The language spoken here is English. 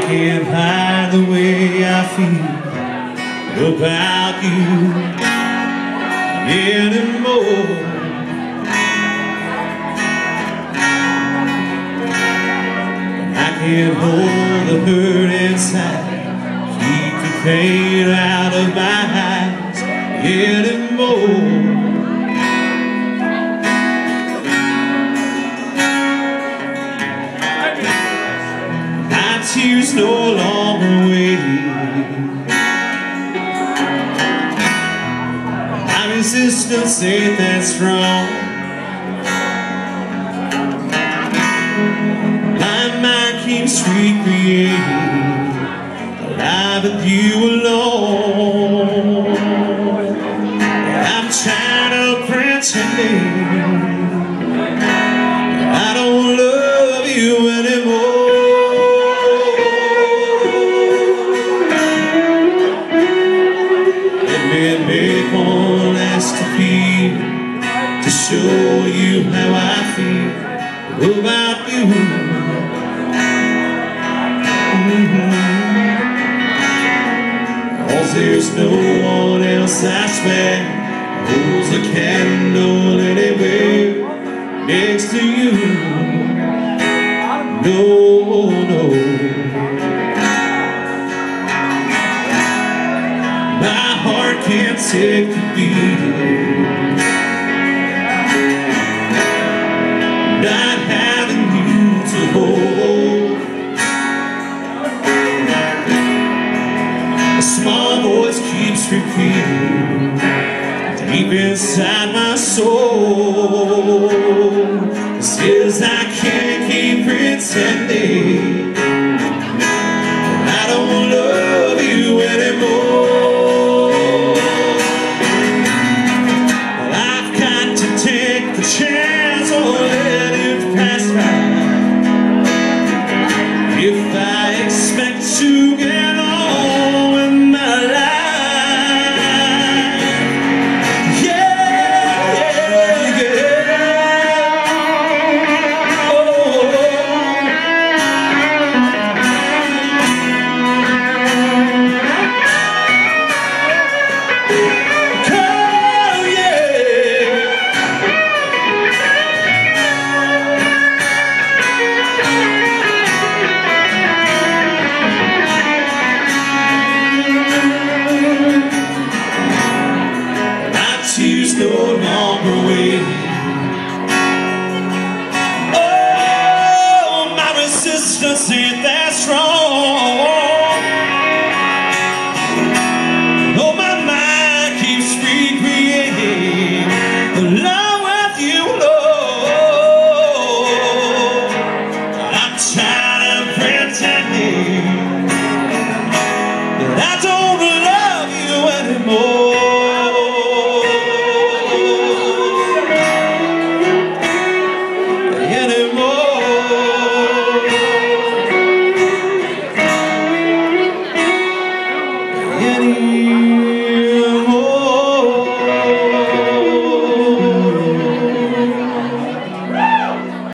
I can't hide the way I feel about you anymore. I can't hold the hurt inside, keep the pain out of my eyes anymore. Tears no longer wait. My resistance ain't that strong. My mind keeps recreating a life with you alone. To show you how I feel about you. Mm-hmm. Cause there's no one else I swear holds a candle anywhere next to you. No, no. My heart can't take the beat. Repeating deep inside my soul. Says I can't keep pretending